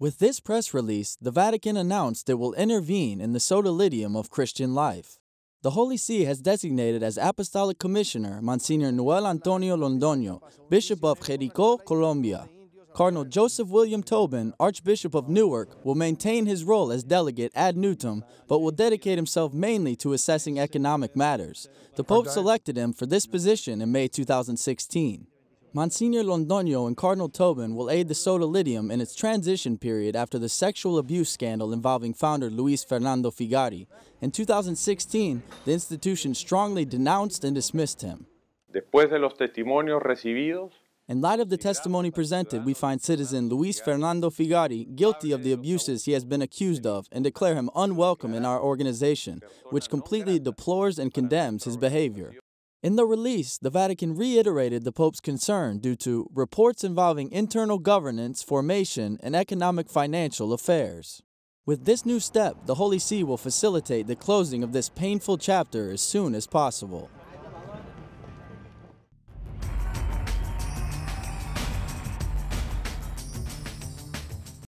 With this press release, the Vatican announced it will intervene in the sodalitium of Christian life. The Holy See has designated as Apostolic Commissioner Monsignor Noel Antonio Londoño, Bishop of Jerico, Colombia. Cardinal Joseph William Tobin, Archbishop of Newark, will maintain his role as delegate ad nutum, but will dedicate himself mainly to assessing economic matters. The Pope selected him for this position in May 2016. Monsignor Londoño and Cardinal Tobin will aid the Sodalitium in its transition period after the sexual abuse scandal involving founder Luis Fernando Figari. In 2016, the institution strongly denounced and dismissed him. Después de los testimonios recibidos, In light of the testimony presented, we find citizen Luis Fernando Figari guilty of the abuses he has been accused of and declare him unwelcome in our organization, which completely deplores and condemns his behavior. In the release, the Vatican reiterated the Pope's concern due to reports involving internal governance, formation, and economic financial affairs. With this new step, the Holy See will facilitate the closing of this painful chapter as soon as possible.